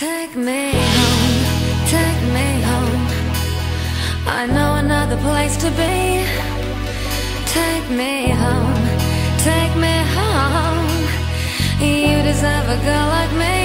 Take me home, take me home. I know another place to be. Take me home, take me home. You deserve a girl like me.